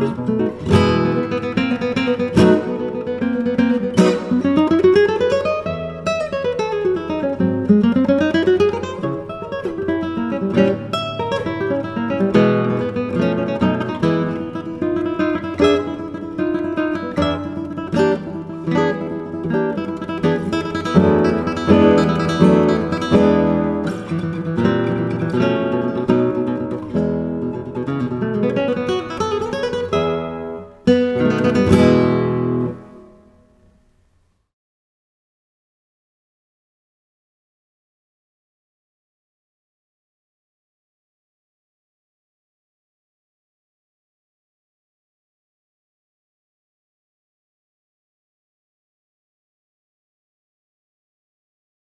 Música